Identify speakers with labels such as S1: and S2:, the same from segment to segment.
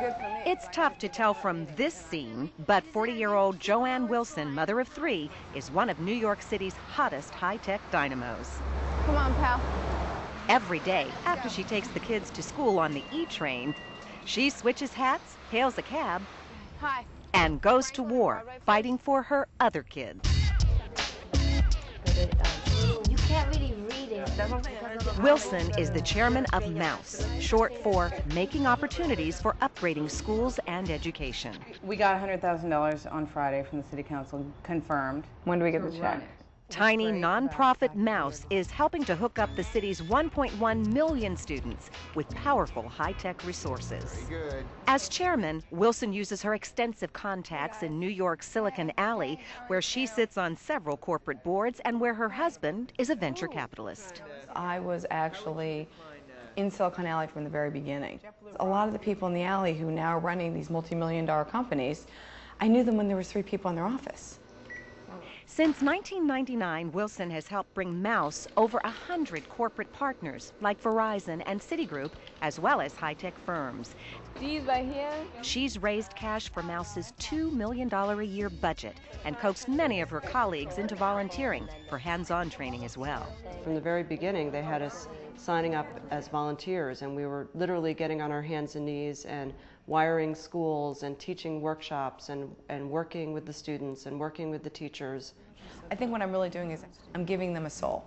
S1: good for me.
S2: It's tough to tell from this scene, but 40 year old Joanne Wilson, mother of three, is one of New York City's hottest high tech dynamos.
S1: Come on, pal.
S2: Every day, after she takes the kids to school on the E train, she switches hats, hails a cab,
S1: Hi.
S2: and goes to war, fighting for her other kids. Wilson is the chairman of MOUSE, short for Making Opportunities for Upgrading Schools and Education.
S3: We got $100,000 on Friday from the city council, confirmed.
S1: When do we get the check?
S2: Tiny nonprofit Mouse is helping to hook up the city's 1.1 million students with powerful high tech resources. As chairman, Wilson uses her extensive contacts in New York's Silicon Alley, where she sits on several corporate boards and where her husband is a venture capitalist.
S3: I was actually in Silicon Alley from the very beginning. A lot of the people in the alley who now are running these multi-million dollar companies, I knew them when there was three people in their office.
S2: Since 1999, Wilson has helped bring Mouse over a hundred corporate partners like Verizon and Citigroup, as well as high-tech firms.
S1: These right here.
S2: She's raised cash for Mouse's $2 million a year budget and coaxed many of her colleagues into volunteering for hands-on training as well.
S4: From the very beginning, they had us signing up as volunteers, and we were literally getting on our hands and knees and wiring schools and teaching workshops and, and working with the students and working with the teachers.
S3: I think what I'm really doing is I'm giving them a soul.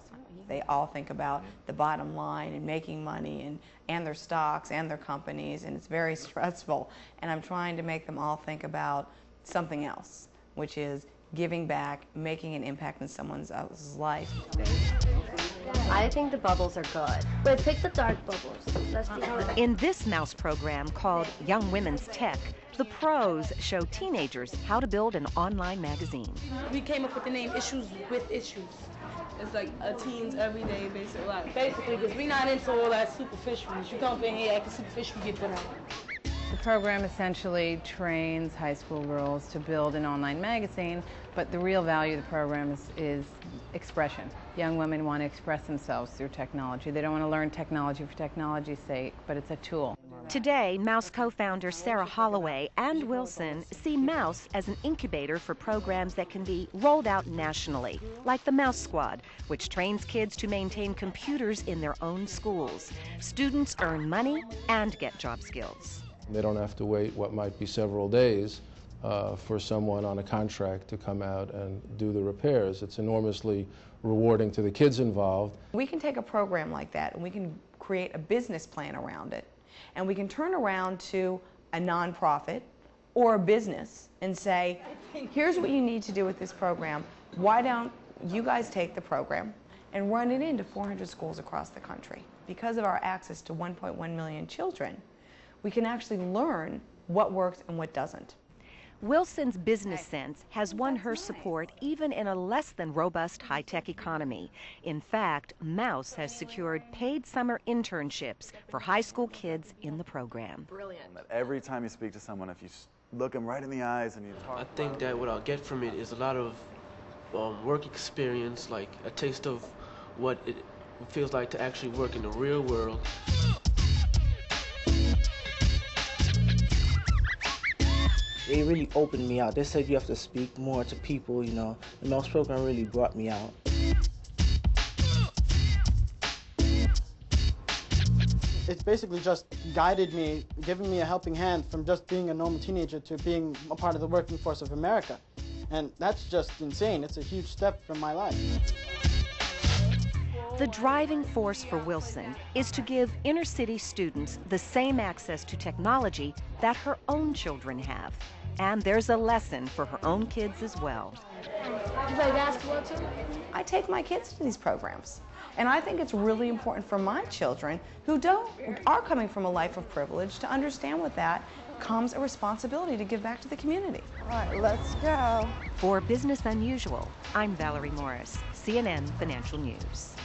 S3: They all think about the bottom line and making money and, and their stocks and their companies, and it's very stressful. And I'm trying to make them all think about something else, which is giving back, making an impact in someone else's uh, life.
S5: I think the bubbles are good. Wait, pick the dark bubbles. Let's be honest.
S2: In this Mouse program called Young Women's Tech, the pros show teenagers how to build an online magazine.
S6: We came up with the name Issues with Issues. It's like a teen's everyday basic life. Basically, because we're not into all that superficial. You come up in here acting superficial, you get put out.
S3: The program essentially trains high school girls to build an online magazine, but the real value of the program is, is expression. Young women want to express themselves through technology. They don't want to learn technology for technology's sake, but it's a tool.
S2: Today, Mouse co founder Sarah Holloway and Wilson see Mouse as an incubator for programs that can be rolled out nationally, like the Mouse Squad, which trains kids to maintain computers in their own schools. Students earn money and get job skills.
S7: They don't have to wait what might be several days uh, for someone on a contract to come out and do the repairs. It's enormously rewarding to the kids involved.
S3: We can take a program like that and we can create a business plan around it. And we can turn around to a nonprofit or a business and say, here's what you need to do with this program. Why don't you guys take the program and run it into 400 schools across the country? Because of our access to 1.1 million children, we can actually learn what works and what doesn't.
S2: Wilson's business sense has won her support even in a less than robust high tech economy. In fact, Mouse has secured paid summer internships for high school kids in the program. Brilliant.
S8: Every time you speak to someone, if you look them right in the eyes and you talk,
S9: I think that what I'll get from it is a lot of um, work experience, like a taste of what it feels like to actually work in the real world.
S10: They really opened me out. They said you have to speak more to people, you know. The Mouse program really brought me out.
S11: It's basically just guided me, giving me a helping hand from just being a normal teenager to being a part of the working force of America. And that's just insane. It's a huge step from my life.
S2: The driving force for Wilson is to give inner city students the same access to technology that her own children have. And there's a lesson for her own kids as well.
S5: You play basketball too?
S3: I take my kids to these programs. And I think it's really important for my children who don't are coming from a life of privilege to understand with that comes a responsibility to give back to the community.
S1: All right, let's go.
S2: For Business Unusual, I'm Valerie Morris, CNN Financial News.